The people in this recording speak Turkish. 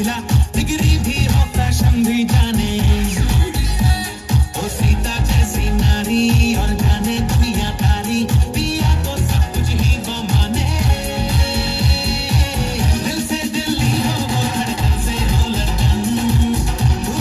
Sevgiler